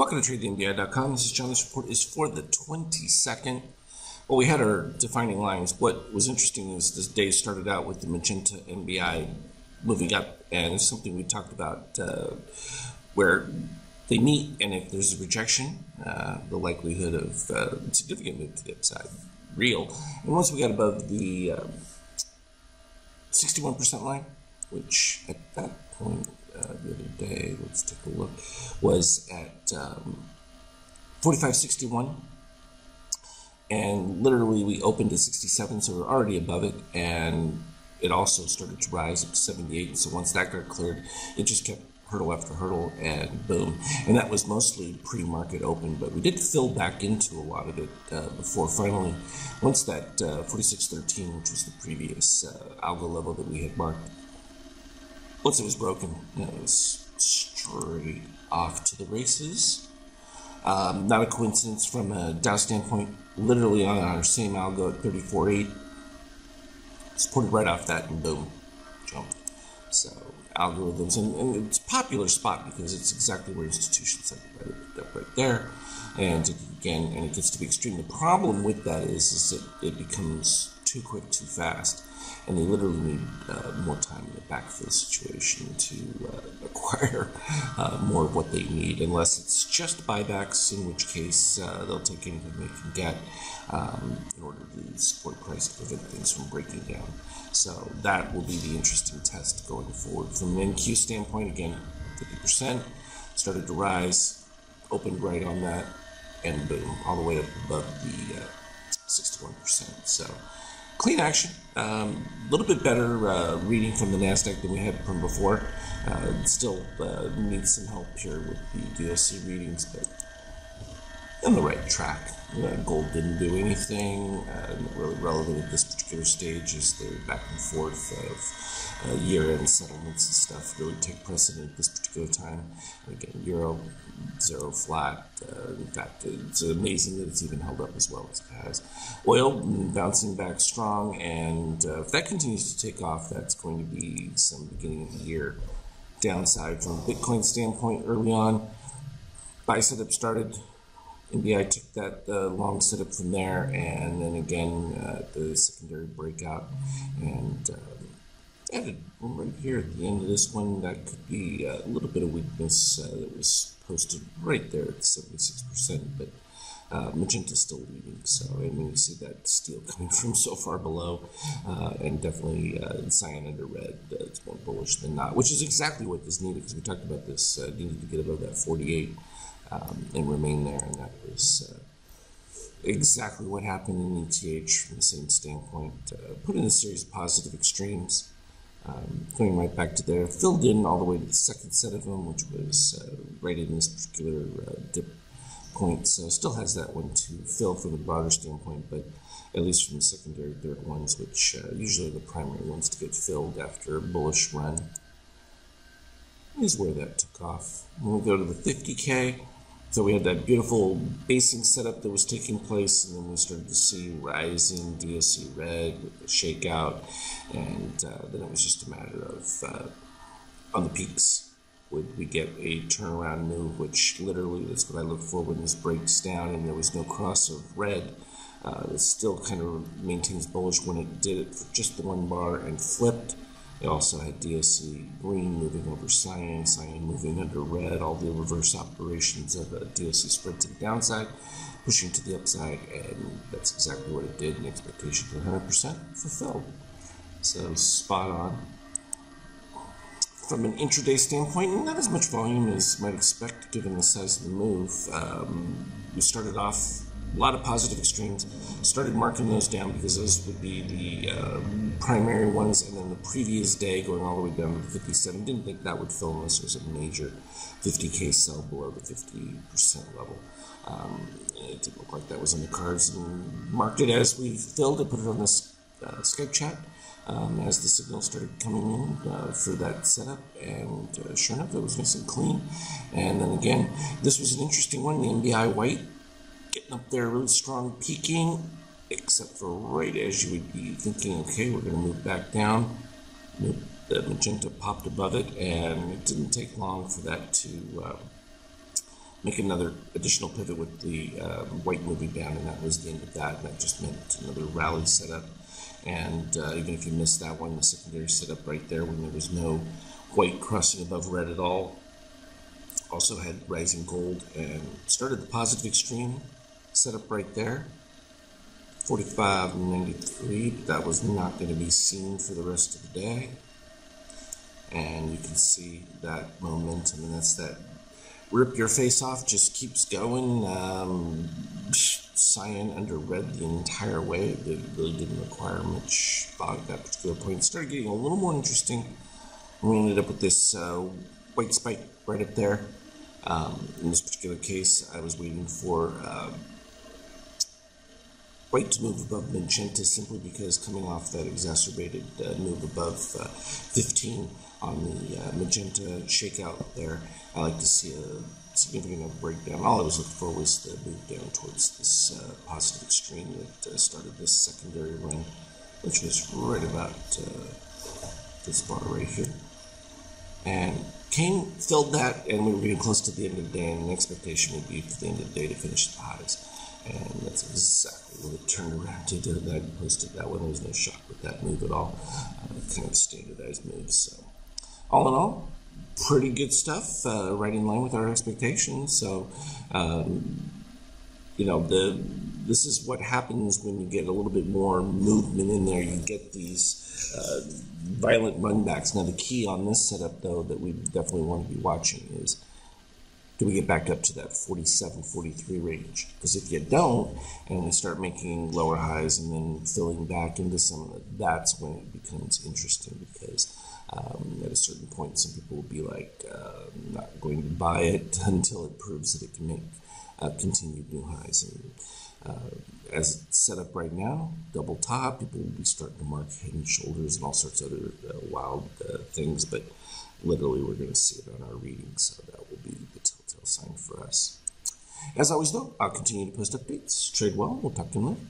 Welcome to TradeTheMBI.com. This is John. This report is for the 22nd. Well, we had our defining lines. What was interesting is this day started out with the Magenta MBI moving up, and it's something we talked about uh, where they meet, and if there's a rejection, uh, the likelihood of uh, significant move to the upside real. And once we got above the um, 61% line, which at that point uh, the other day, let's take a look, was at um, 45.61. And literally, we opened at 67, so we're already above it. And it also started to rise up to 78. So once that got cleared, it just kept hurdle after hurdle and boom. And that was mostly pre market open, but we did fill back into a lot of it uh, before finally, once that uh, 4613, which was the previous uh, algo level that we had marked, once it was broken, it was straight off to the races. Um, not a coincidence from a Dow standpoint, literally on our same algo at 34.8. Supported right off that and boom, jumped. So algorithms, and, and, it's a popular spot because it's exactly where institutions have right, right there. And again, and it gets to be extreme. The problem with that is, is that it becomes too quick, too fast and they literally need uh, more time in the backfill situation to uh, acquire uh, more of what they need, unless it's just buybacks, in which case uh, they'll take anything they can get um, in order to support price to prevent things from breaking down. So that will be the interesting test going forward. From an NQ standpoint, again, 50% started to rise, opened right on that, and boom, all the way up above the 61%. Uh, so clean action. A um, little bit better uh, reading from the NASDAQ than we had from before. Uh, still uh, needs some help here with the DOC readings, but on the right track. Uh, gold didn't do anything uh, really relevant at this particular stage as the back and forth of uh, year-end settlements and stuff really take precedent at this particular time. again, euro zero flat. Uh, in fact, it's amazing that it's even held up as well as it has. Oil bouncing back strong, and uh, if that continues to take off, that's going to be some beginning of the year downside from a Bitcoin standpoint early on. Buy setup started MBI took that uh, long setup from there, and then again uh, the secondary breakout, and uh, added right here at the end of this one that could be a little bit of weakness uh, that was posted right there at 76%, but uh, magenta still leading. So, I mean, you see that steel coming from so far below, uh, and definitely uh, cyan under red, uh, it's more bullish than not, which is exactly what this needed because we talked about this uh, needed to get above that 48 um, and remain there. And that was uh, exactly what happened in ETH from the same standpoint. Uh, put in a series of positive extremes. Um, going right back to there, filled in all the way to the second set of them, which was uh, right in this particular uh, dip point. So still has that one to fill from the broader standpoint, but at least from the secondary third ones, which uh, usually are the primary ones to get filled after a bullish run. Is where that took off. When we go to the 50K, so we had that beautiful basing setup that was taking place, and then we started to see rising DSC red with the shakeout, and uh, then it was just a matter of uh, on the peaks would we get a turnaround move, which literally that's what I look for when this breaks down, and there was no cross of red. Uh, it still kind of maintains bullish when it did it for just the one bar and flipped. It also had DSC green moving over cyan, cyan moving under red, all the reverse operations of a DSC spread to the downside, pushing to the upside, and that's exactly what it did, and expectation for 100% fulfilled. So spot on. From an intraday standpoint, not as much volume as might expect given the size of the move. Um, we started off a lot of positive extremes. Started marking those down because those would be the uh, primary ones, and then the previous day going all the way down to 57. Didn't think that would fill unless there was a major 50k sell below the 50% level. Um, it didn't look like that was in the cards, and marked it as we filled it, put it on this uh, Skype chat. Um, as the signal started coming in uh, for that setup, and uh, sure enough, it was nice and clean. And then again, this was an interesting one. The MBI white getting up there really strong, peaking, except for right as you would be thinking, okay, we're going to move back down. The magenta popped above it, and it didn't take long for that to uh, make another additional pivot with the um, white moving down, and that was the end of that. And that just meant another rally setup. And uh, even if you missed that one, the secondary setup right there when there was no white crossing above red at all. Also had rising gold and started the positive extreme setup right there. 45.93, but that was not going to be seen for the rest of the day. And you can see that momentum, and that's that rip your face off, just keeps going. Um, cyan under red the entire way. It really didn't require much thought at that particular point. It started getting a little more interesting. We ended up with this uh, white spike right up there. Um, in this particular case, I was waiting for uh, to move above magenta simply because coming off that exacerbated uh, move above uh, 15 on the uh, magenta shakeout there, I like to see a significant breakdown. All I was looking for was the move down towards this uh, positive extreme that uh, started this secondary run, which was right about uh, this bar right here. And Kane filled that, and we were getting close to the end of the day, and the expectation would be for the end of the day to finish the highs. And that's exactly what it turned around to do. I posted that one. There was no shock with that move at all. Uh, kind of standardized moves. So, all in all, pretty good stuff. Uh, right in line with our expectations. So, um, you know, the this is what happens when you get a little bit more movement in there. You get these uh, violent runbacks. Now, the key on this setup, though, that we definitely want to be watching is do we get back up to that 47, 43 range? Because if you don't, and we start making lower highs and then filling back into some of it, that's when it becomes interesting because um, at a certain point, some people will be like, uh, not going to buy it until it proves that it can make uh, continued new highs. And uh, as it's set up right now, double top, people will be starting to mark head and shoulders and all sorts of other uh, wild uh, things, but literally we're going to see it on our readings, so that will be sign for us. As always, though, I'll continue to post updates. Trade well. We'll talk to you later.